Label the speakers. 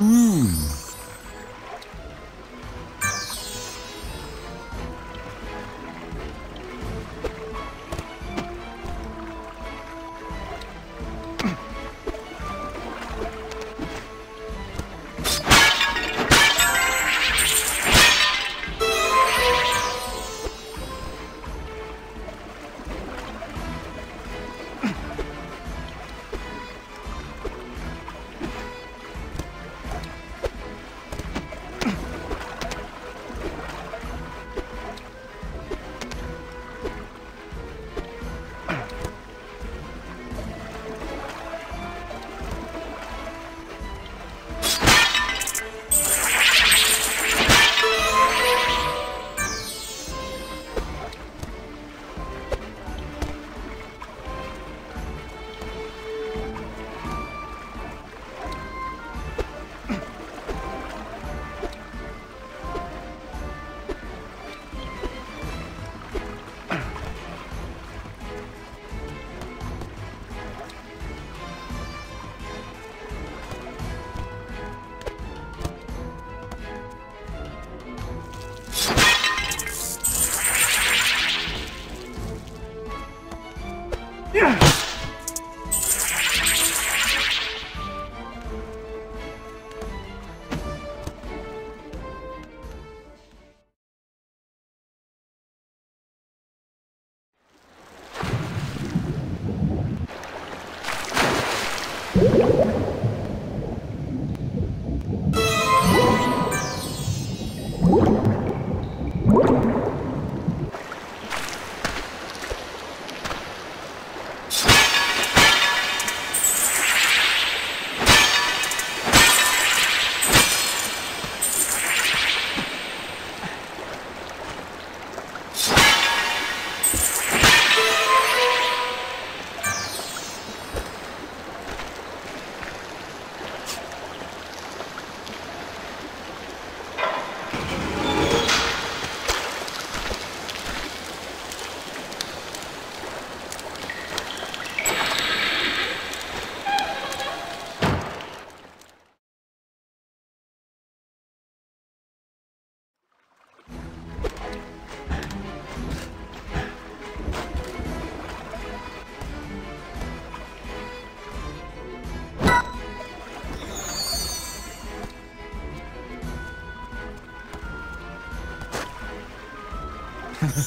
Speaker 1: Mmm.